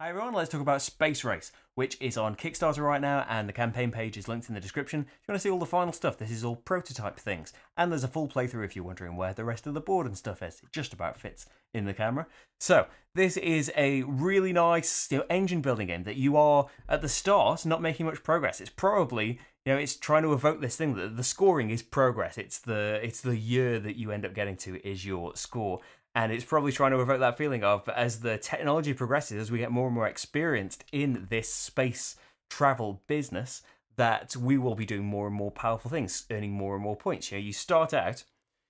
Hi everyone, let's talk about Space Race, which is on Kickstarter right now, and the campaign page is linked in the description. If you want to see all the final stuff, this is all prototype things, and there's a full playthrough if you're wondering where the rest of the board and stuff is. It just about fits in the camera. So, this is a really nice you know, engine building game that you are, at the start, not making much progress. It's probably, you know, it's trying to evoke this thing that the scoring is progress. It's the, it's the year that you end up getting to is your score and it's probably trying to evoke that feeling of but as the technology progresses, as we get more and more experienced in this space travel business, that we will be doing more and more powerful things, earning more and more points. You know, you start out,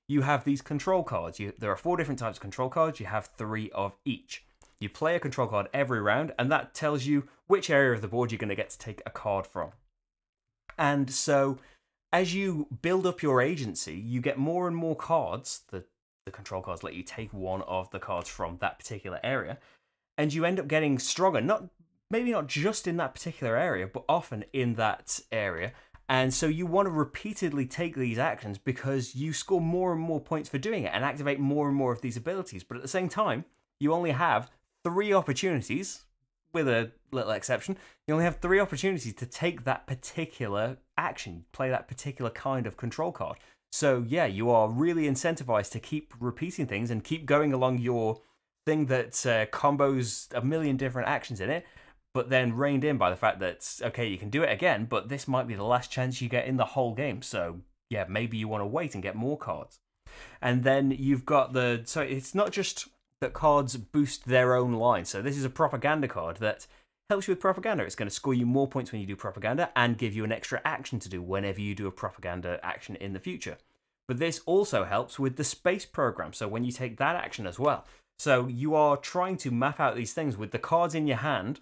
you have these control cards. You, there are four different types of control cards. You have three of each. You play a control card every round, and that tells you which area of the board you're going to get to take a card from. And so, as you build up your agency, you get more and more cards. The the control cards let you take one of the cards from that particular area, and you end up getting stronger. Not maybe not just in that particular area, but often in that area. And so you want to repeatedly take these actions because you score more and more points for doing it and activate more and more of these abilities. But at the same time, you only have three opportunities, with a little exception. You only have three opportunities to take that particular action, play that particular kind of control card. So yeah, you are really incentivized to keep repeating things and keep going along your thing that uh, combos a million different actions in it, but then reined in by the fact that okay, you can do it again, but this might be the last chance you get in the whole game. So yeah, maybe you want to wait and get more cards. And then you've got the so it's not just that cards boost their own line. So this is a propaganda card that helps you with propaganda. It's going to score you more points when you do propaganda and give you an extra action to do whenever you do a propaganda action in the future. But this also helps with the space program. So when you take that action as well. So you are trying to map out these things with the cards in your hand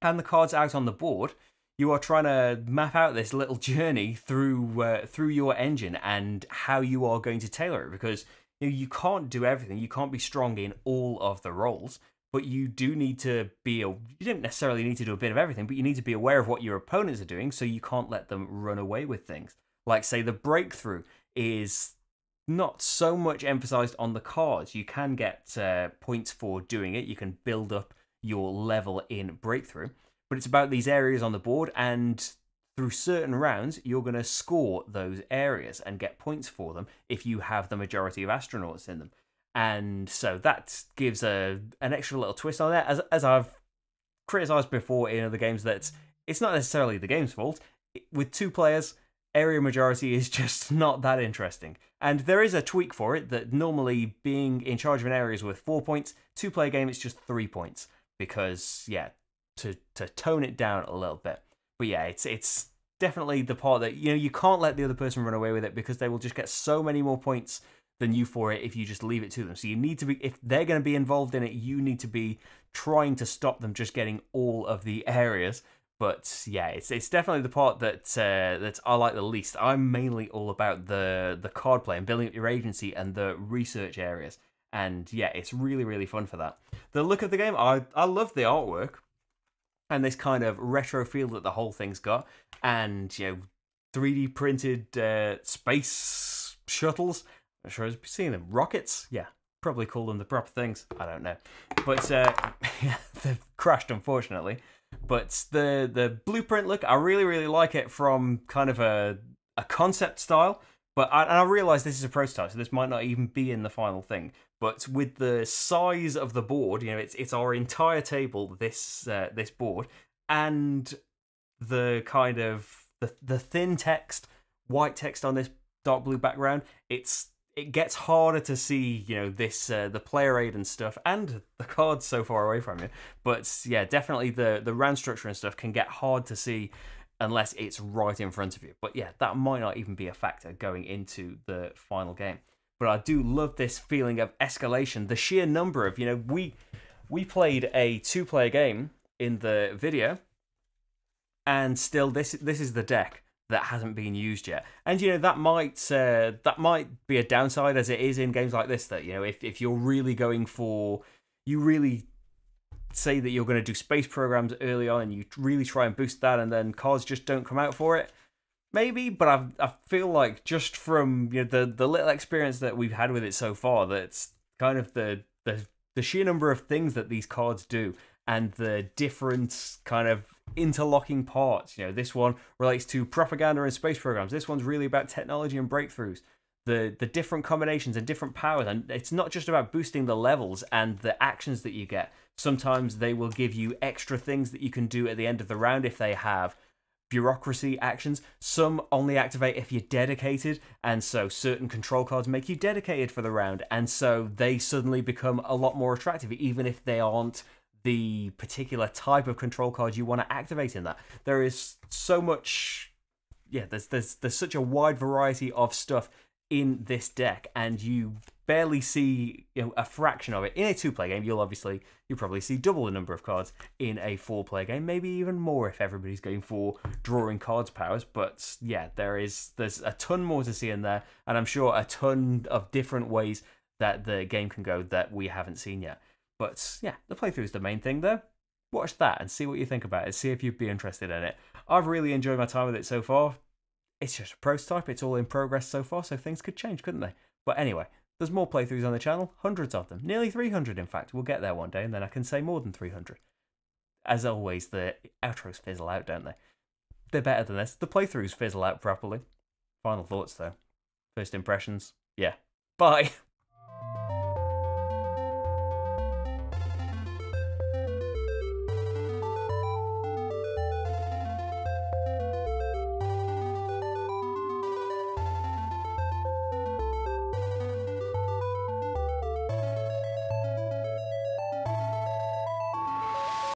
and the cards out on the board. You are trying to map out this little journey through uh, through your engine and how you are going to tailor it because you, know, you can't do everything. You can't be strong in all of the roles but you do need to be a, you don't necessarily need to do a bit of everything but you need to be aware of what your opponents are doing so you can't let them run away with things. Like say the breakthrough is not so much emphasized on the cards. You can get uh, points for doing it. You can build up your level in breakthrough but it's about these areas on the board and through certain rounds you're going to score those areas and get points for them if you have the majority of astronauts in them and so that gives a an extra little twist on that. As as I've criticized before in other games, that it's not necessarily the game's fault. With two players, area majority is just not that interesting. And there is a tweak for it that normally being in charge of an area is worth four points. Two player game, it's just three points because yeah, to to tone it down a little bit. But yeah, it's it's definitely the part that you know you can't let the other person run away with it because they will just get so many more points than you for it if you just leave it to them. So you need to be, if they're going to be involved in it, you need to be trying to stop them just getting all of the areas. But yeah, it's it's definitely the part that uh, that I like the least. I'm mainly all about the the card play and building up your agency and the research areas. And yeah, it's really really fun for that. The look of the game, I I love the artwork and this kind of retro feel that the whole thing's got, and you know, 3D printed uh, space shuttles I'm sure I've seen them. Rockets? Yeah, probably call them the proper things. I don't know. But uh, they've crashed, unfortunately. But the the blueprint look, I really, really like it from kind of a, a concept style. But I, and I realize this is a prototype, so this might not even be in the final thing. But with the size of the board, you know, it's it's our entire table, this uh, this board, and the kind of the the thin text, white text on this dark blue background. It's it gets harder to see, you know, this uh, the player aid and stuff, and the cards so far away from you. But yeah, definitely the the round structure and stuff can get hard to see unless it's right in front of you. But yeah, that might not even be a factor going into the final game. But I do love this feeling of escalation, the sheer number of, you know, we we played a two player game in the video, and still this this is the deck that hasn't been used yet. And you know that might uh, that might be a downside as it is in games like this. That you know if if you're really going for you really say that you're going to do space programs early on and you really try and boost that, and then cards just don't come out for it. Maybe, but I I feel like just from you know the the little experience that we've had with it so far, that's kind of the the the sheer number of things that these cards do and the different kind of interlocking parts. You know, this one relates to propaganda and space programs. This one's really about technology and breakthroughs. The the different combinations and different powers, and it's not just about boosting the levels and the actions that you get. Sometimes they will give you extra things that you can do at the end of the round if they have bureaucracy actions. Some only activate if you're dedicated, and so certain control cards make you dedicated for the round, and so they suddenly become a lot more attractive, even if they aren't the particular type of control card you want to activate in that. There is so much yeah, there's there's there's such a wide variety of stuff in this deck, and you barely see you know a fraction of it in a two-player game. You'll obviously you probably see double the number of cards in a four-player game, maybe even more if everybody's going for drawing cards powers. But yeah, there is there's a ton more to see in there, and I'm sure a ton of different ways that the game can go that we haven't seen yet. But yeah, the playthrough is the main thing though. Watch that and see what you think about it. See if you'd be interested in it. I've really enjoyed my time with it so far it's just a prototype, it's all in progress so far, so things could change, couldn't they? But anyway, there's more playthroughs on the channel, hundreds of them, nearly 300 in fact. We'll get there one day and then I can say more than 300. As always, the outros fizzle out, don't they? They're better than this. The playthroughs fizzle out properly. Final thoughts though. First impressions, yeah. Bye.